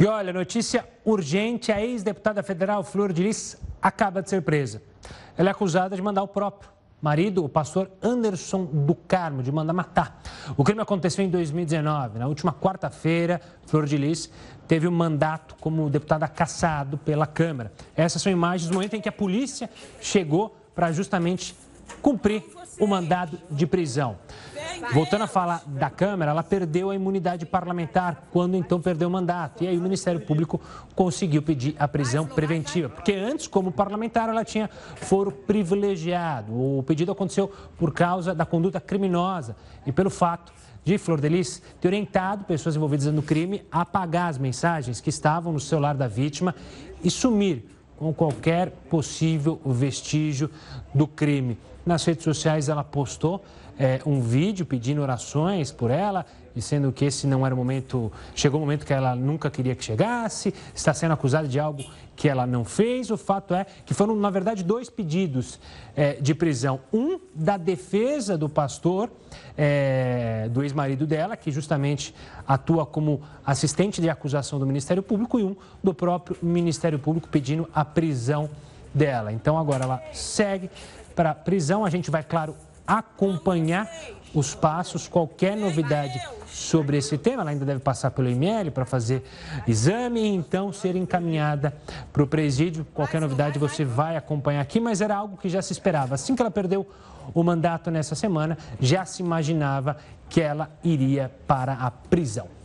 E olha, notícia urgente: a ex-deputada federal Flor de Lis acaba de ser presa. Ela é acusada de mandar o próprio marido, o pastor Anderson do Carmo, de mandar matar. O crime aconteceu em 2019. Na última quarta-feira, Flor de Lis teve um mandato como deputada caçado pela Câmara. Essas são imagens do momento em que a polícia chegou para justamente cumprir o mandado de prisão. Voltando a falar da Câmara, ela perdeu a imunidade parlamentar quando então perdeu o mandato. E aí o Ministério Público conseguiu pedir a prisão preventiva. Porque antes, como parlamentar, ela tinha foro privilegiado. O pedido aconteceu por causa da conduta criminosa e pelo fato de Flor Delis ter orientado pessoas envolvidas no crime a apagar as mensagens que estavam no celular da vítima e sumir com qualquer possível vestígio do crime. Nas redes sociais ela postou é, um vídeo pedindo orações por ela, dizendo que esse não era o momento, chegou o momento que ela nunca queria que chegasse, está sendo acusada de algo que ela não fez. O fato é que foram, na verdade, dois pedidos é, de prisão. Um da defesa do pastor, é, do ex-marido dela, que justamente atua como assistente de acusação do Ministério Público, e um do próprio Ministério Público pedindo a prisão dela. Então agora ela segue para prisão. A gente vai, claro, acompanhar os passos, qualquer novidade sobre esse tema, ela ainda deve passar pelo IML para fazer exame e então ser encaminhada para o presídio. Qualquer novidade você vai acompanhar aqui, mas era algo que já se esperava. Assim que ela perdeu o mandato nessa semana, já se imaginava que ela iria para a prisão.